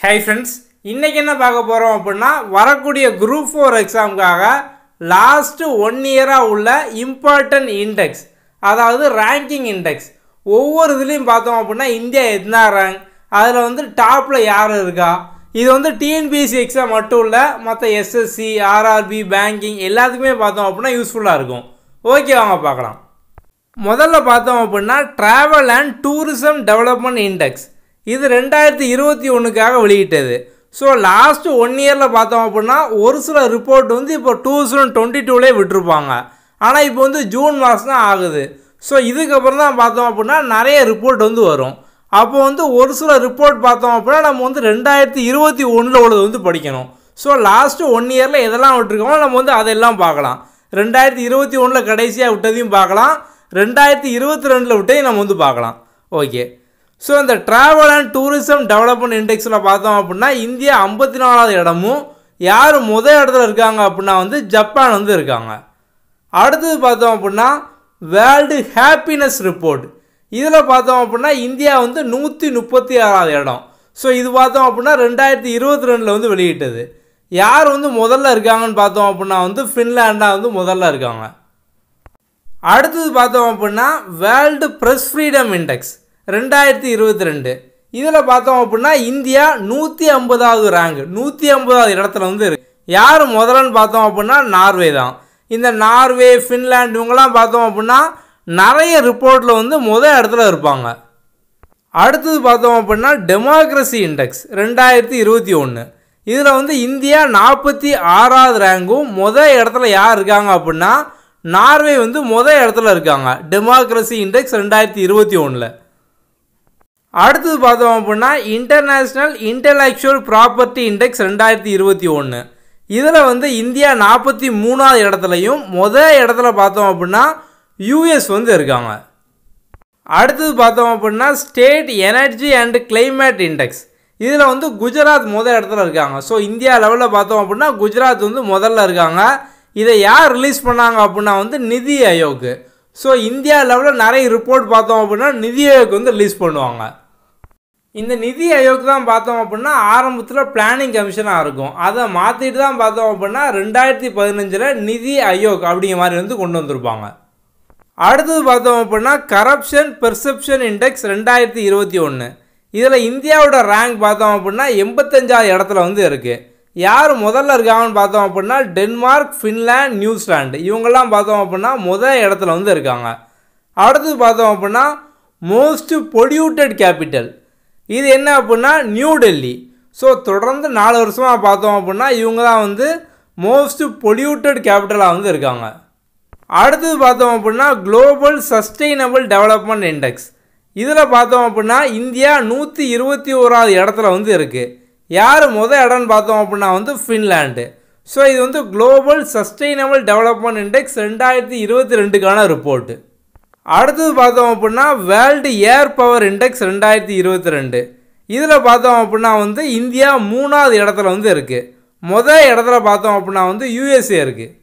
Hi friends இன்றைக்கி என்ன பார்க்க போகிறோம் அப்படின்னா வரக்கூடிய குரூப் ஃபோர் எக்ஸாமுக்காக லாஸ்ட்டு ஒன் இயராக உள்ள இம்பார்ட்டன்ட் இண்டெக்ஸ் அதாவது ரேங்கிங் இண்டெக்ஸ் ஒவ்வொரு இதுலேயும் பார்த்தோம் அப்படின்னா இந்தியா எத்தனா ரேங்க் அதில் வந்து டாப்பில் யார் இருக்கா? இது வந்து டிஎன்பிஎஸ்சி எக்ஸாம் மட்டும் இல்லை மற்ற எஸ்எஸ்சி ஆர்ஆர்பி பேங்கிங் எல்லாத்துக்குமே பார்த்தோம் அப்படின்னா யூஸ்ஃபுல்லாக இருக்கும். ஓகே வாங்க பார்க்கலாம். முதல்ல பார்த்தோம் அப்படின்னா travel and tourism development index இது ரெண்டாயிரத்தி இருபத்தி ஒன்றுக்காக வெளியிட்டது. ஸோ லாஸ்ட்டு ஒன் இயரில் பார்த்தோம் அப்படின்னா ஒரு சில ரிப்போர்ட் வந்து இப்போ டூ தௌசண்ட் டுவெண்ட்டி டூலே விட்டுருப்பாங்க. ஆனால் இப்போ வந்து ஜூன் மாதம் தான் ஆகுது. ஸோ இதுக்கப்புறம் தான் பார்த்தோம் அப்படின்னா நிறைய ரிப்போர்ட் வந்து வரும். அப்போ வந்து ஒரு சில ரிப்போர்ட் பார்த்தோம் அப்படின்னா நம்ம வந்து ரெண்டாயிரத்தி இருபத்தி ஒன்றில் உள்ளது வந்து படிக்கணும். ஸோ லாஸ்ட்டு ஒன் இயரில் எதெல்லாம் விட்டுருக்கோமோ நம்ம வந்து அதெல்லாம் பார்க்கலாம். ரெண்டாயிரத்தி இருபத்தி ஒன்றில் கடைசியாக விட்டதையும் பார்க்கலாம். ரெண்டாயிரத்தி இருபத்தி ரெண்டில் விட்டதையும் நம்ம வந்து பார்க்கலாம். ஓகே ஸோ இந்த ட்ராவல் அண்ட் டூரிசம் டெவலப்மெண்ட் இண்டெக்ஸில் பார்த்தோம் அப்படின்னா இந்தியா ஐம்பத்தி நாலாவது இடமும் யார் முதல் இடத்துல இருக்காங்க அப்படின்னா வந்து ஜப்பான் வந்து இருக்காங்க. அடுத்தது பார்த்தோம் அப்படின்னா வேர்ல்டு ஹாப்பினஸ் ரிப்போர்ட் இதில் பார்த்தோம் அப்படின்னா இந்தியா வந்து நூற்றி முப்பத்தி ஆறாவது இடம். ஸோ இது பார்த்தோம் அப்படின்னா ரெண்டாயிரத்தி இருபத்தி ரெண்டில் வந்து வெளியிட்டது. யார் வந்து முதல்ல இருக்காங்கன்னு பார்த்தோம் அப்படின்னா வந்து ஃபின்லாண்டாக வந்து முதல்ல இருக்காங்க. அடுத்தது பார்த்தோம் அப்படின்னா வேர்ல்டு ப்ரெஸ் ஃப்ரீடம் இண்டெக்ஸ் ரெண்டாயிரத்தி இருபத்தி ரெண்டு. இதில் பார்த்தோம் அப்படின்னா இந்தியா நூற்றி ஐம்பதாவது ரேங்க் நூற்றி ஐம்பதாவது இடத்துல வந்து இருக்கு. யார் முதலன்னு பார்த்தோம் அப்படின்னா நார்வே தான். இந்த நார்வே ஃபின்லாண்ட் இவங்கெல்லாம் பார்த்தோம் அப்படின்னா நிறைய ரிப்போர்ட்டில் வந்து முதல் இடத்துல இருப்பாங்க. அடுத்தது பார்த்தோம் அப்படின்னா டெமோக்ரஸி இண்டெக்ஸ் ரெண்டாயிரத்தி இருபத்தி ஒன்று இதில் வந்து இந்தியா நாற்பத்தி ஆறாவது ரேங்கும் முதல் இடத்துல யார் இருக்காங்க அப்படின்னா நார்வே வந்து முதல் இடத்துல இருக்காங்க. டெமோக்ரஸி இண்டெக்ஸ் ரெண்டாயிரத்தி இருபத்தி ஒன்றில் அடுத்தது பார்த்தோம் அப்படின்னா இன்டர்நேஷ்னல் இன்டலெக்சுவல் ப்ராப்பர்ட்டி இண்டெக்ஸ் ரெண்டாயிரத்தி இருபத்தி ஒன்று இதில் வந்து இந்தியா நாற்பத்தி மூணாவது இடத்துலையும் முதல் இடத்துல பார்த்தோம் அப்படின்னா யூஎஸ் வந்து இருக்காங்க. அடுத்தது பார்த்தோம் அப்படின்னா state energy and climate index இதில் வந்து குஜராத் முதல் இடத்துல இருக்காங்க. ஸோ இந்தியா லெவலில் பார்த்தோம் அப்படின்னா குஜராத் வந்து முதல்ல இருக்காங்க. இதை யார் ரிலீஸ் பண்ணாங்க அப்படின்னா வந்து நிதி ஆயோக். ஸோ இந்தியா லெவலில் நிறைய ரிப்போர்ட் பார்த்தோம் அப்படின்னா நிதி ஆயோக் வந்து ரிலீஸ் பண்ணுவாங்க. இந்த நிதி ஆயோக் தான் பார்த்தோம் அப்படின்னா ஆரம்பத்தில் பிளானிங் கமிஷனாக இருக்கும். அதை மாற்றிட்டு தான் பார்த்தோம் அப்படின்னா ரெண்டாயிரத்தி பதினஞ்சில் நிதி ஆயோக் அப்படிங்கிற மாதிரி வந்து கொண்டு வந்திருப்பாங்க. அடுத்தது பார்த்தோம் அப்படின்னா கரப்ஷன் பெர்செப்ஷன் இண்டெக்ஸ் ரெண்டாயிரத்தி இருபத்தி ஒன்று இதில் இந்தியாவோட ரேங்க் பார்த்தோம் அப்படின்னா எண்பத்தஞ்சாவது இடத்துல வந்து இருக்குது யார் முதல்ல இருக்காங்கன்னு பார்த்தோம் அப்படின்னா டென்மார்க் ஃபின்லாண்ட் நியூசிலாண்டு இவங்கெல்லாம் பார்த்தோம் அப்படின்னா முதல் இடத்துல வந்து இருக்காங்க. அடுத்தது பார்த்தோம் அப்படின்னா மோஸ்ட் பொல்யூட்டட் கேபிட்டல் இது என்ன அப்படின்னா நியூ டெல்லி ஸோ தொடர்ந்து நாலு வருஷமாக பார்த்தோம் அப்படின்னா இவங்க தான் வந்து மோஸ்ட் பொல்யூட்டட் கேபிட்டலாக வந்து இருக்காங்க. அடுத்தது பார்த்தோம் அப்படின்னா குளோபல் சஸ்டெயினபிள் டெவலப்மெண்ட் இண்டெக்ஸ் இதில் பார்த்தோம் அப்படின்னா இந்தியா நூற்றி இருபத்தி ஓராவது இடத்துல வந்து இருக்குது யார் முதல் இடம்னு பார்த்தோம் அப்படின்னா வந்து ஃபின்லாண்டு ஸோ இது வந்து குளோபல் சஸ்டெயினபிள் டெவலப்மெண்ட் இண்டெக்ஸ் ரெண்டாயிரத்தி இருபத்தி ரெண்டுக்கான ரிப்போர்ட்டு அடுத்தது பார்த்தோம் அப்படின்னா வேர்ல்டு ஏர் பவர் இண்டெக்ஸ் ரெண்டாயிரத்தி இருபத்தி ரெண்டு. இதில் பார்த்தோம் அப்படின்னா வந்து இந்தியா மூணாவது இடத்துல வந்து இருக்குது மொதல் இடத்துல பார்த்தோம் அப்படின்னா வந்து யூஎஸ்ஏ இருக்குது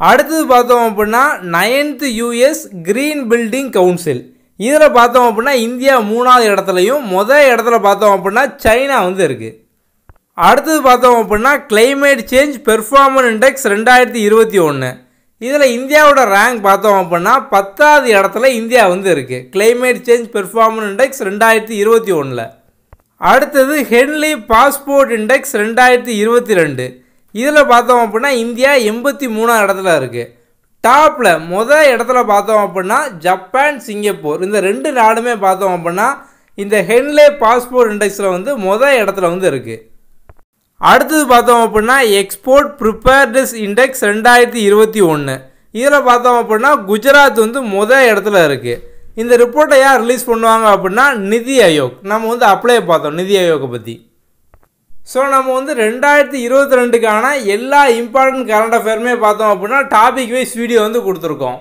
அடுத்தது பார்த்தோம் அப்படின்னா ninth US green building council இதில் பார்த்தோம் அப்படின்னா இந்தியா மூணாவது இடத்துலையும் மொதல் இடத்துல பார்த்தோம் அப்படின்னா சைனா வந்து இருக்குது அடுத்தது பார்த்தோம் அப்படின்னா கிளைமேட் சேஞ்ச் பெர்ஃபார்மன் இண்டெக்ஸ் ரெண்டாயிரத்தி இருபத்தி ஒன்று இதில் இந்தியாவோட ரேங்க் பார்த்தோம் அப்படின்னா பத்தாவது இடத்துல இந்தியா வந்து இருக்குது கிளைமேட் சேஞ்ச் பெர்ஃபார்மன் இண்டெக்ஸ் ரெண்டாயிரத்தி இருபத்தி ஒன்றில் அடுத்தது ஹென்லி பாஸ்போர்ட் இண்டெக்ஸ் ரெண்டாயிரத்தி இருபத்தி ரெண்டு. இதில் பார்த்தோம் அப்படின்னா இந்தியா எண்பத்தி மூணாவது இடத்துல இருக்குது டாப்பில் முதல் இடத்துல பார்த்தோம் அப்படின்னா ஜப்பான் சிங்கப்பூர் இந்த ரெண்டு நாடுமே பார்த்தோம் அப்படின்னா இந்த ஹென்லே பாஸ்போர்ட் இண்டெக்ஸில் வந்து முதல் இடத்துல வந்து இருக்குது அடுத்தது பார்த்தோம் அப்படின்னா எக்ஸ்போர்ட் ப்ரிப்பேர்டஸ் இண்டெக்ஸ் ரெண்டாயிரத்தி இருபத்தி ஒன்று இதில் பார்த்தோம் அப்படின்னா குஜராத் வந்து முதல் இடத்துல இருக்குது இந்த ரிப்போர்ட்டை யார் ரிலீஸ் பண்ணுவாங்க அப்படின்னா நிதி ஆயோக். நம்ம வந்து அப்ளை பார்த்தோம் நிதி ஆயோக்கை பற்றி ஸோ நம்ம வந்து ரெண்டாயிரத்தி இருபத்தி ரெண்டுக்கான எல்லா இம்பார்ட்டன்ட் கரண்ட் அஃபேருமே பார்த்தோம் அப்படின்னா டாபிக் வைஸ் வீடியோ வந்து கொடுத்துருக்கோம்.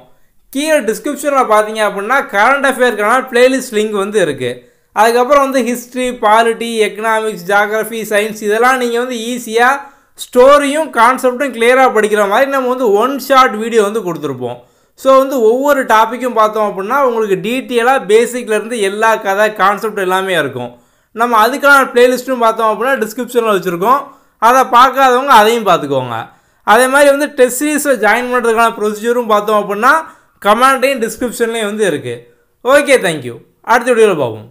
கீழே டிஸ்கிரிப்ஷனில் பார்த்தீங்க அப்படின்னா கரண்ட் அஃபேருக்கான பிளேலிஸ்ட் லிங்க் வந்து இருக்குது அதுக்கப்புறம் வந்து history polity economics geography science இதெல்லாம் நீங்கள் வந்து ஈஸியாக ஸ்டோரியும் கான்செப்டும் கிளியராக படிக்கிற மாதிரி நம்ம வந்து ஒன் ஷார்ட் வீடியோ வந்து கொடுத்துருப்போம். ஸோ வந்து ஒவ்வொரு டாப்பிக்கும் பார்த்தோம் அப்படின்னா உங்களுக்கு டீட்டெயிலாக பேசிக்லேருந்து எல்லா கதை கான்செப்ட் எல்லாமே இருக்கும். நம்ம அதுக்கான பிளேலிஸ்ட்டும் பார்த்தோம் அப்படின்னா டிஸ்கிரிப்ஷனில் வச்சுருக்கோம். அதை பார்க்காதவங்க அதையும் பார்த்துக்கோங்க. அதே மாதிரி வந்து டெஸ்ட் சீரீஸில் ஜாயின் பண்ணுறதுக்கான ப்ரொசீஜரும் பார்த்தோம் அப்படின்னா கமெண்ட்டையும் டிஸ்கிரிப்ஷன்லேயும் வந்து இருக்குது ஓகே தேங்க்யூ அடுத்த வீடியோவில் பார்ப்போம்.